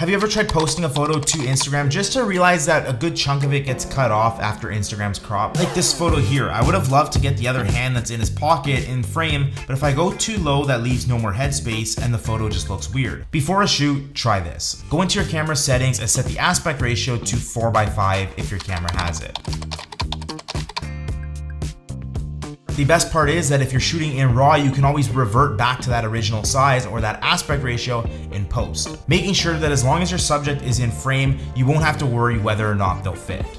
Have you ever tried posting a photo to Instagram just to realize that a good chunk of it gets cut off after Instagram's crop? Like this photo here, I would have loved to get the other hand that's in his pocket in frame, but if I go too low, that leaves no more headspace and the photo just looks weird. Before a shoot, try this. Go into your camera settings and set the aspect ratio to 4x5 if your camera has it. The best part is that if you're shooting in RAW, you can always revert back to that original size or that aspect ratio in post, making sure that as long as your subject is in frame, you won't have to worry whether or not they'll fit.